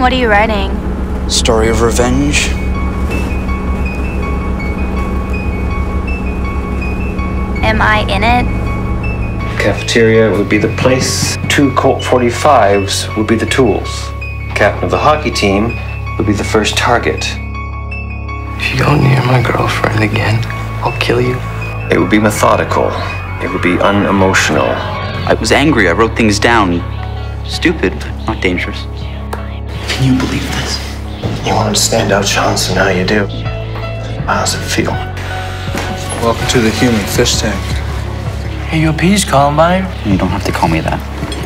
What are you writing? Story of revenge. Am I in it? Cafeteria would be the place. Two Colt 45s would be the tools. Captain of the hockey team would be the first target. If you go near my girlfriend again, I'll kill you. It would be methodical. It would be unemotional. I was angry. I wrote things down. Stupid, but not dangerous. Can you believe this? You wanted to stand out, Sean, so now you do. How's it feel? Welcome to the human fish tank. Hey, you appeased Columbine? You don't have to call me that.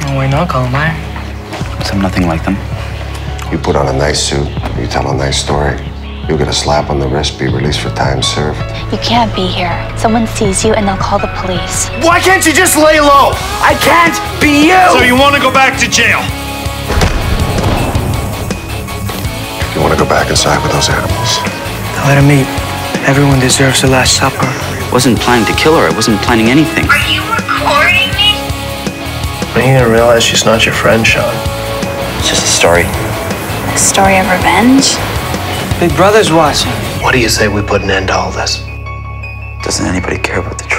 No, why not Columbine? Because I'm nothing like them. You put on a nice suit, you tell a nice story. You'll get a slap on the wrist, be released for time served. You can't be here. Someone sees you and they'll call the police. Why can't you just lay low? I can't be you! So you want to go back to jail? Want to go back inside with those animals? Let him eat. Everyone deserves the Last Supper. I wasn't planning to kill her. I wasn't planning anything. Are you recording me? Are you gonna realize she's not your friend, Sean? It's just a story. A story of revenge? Big Brother's watching. What do you say we put an end to all this? Doesn't anybody care about the truth?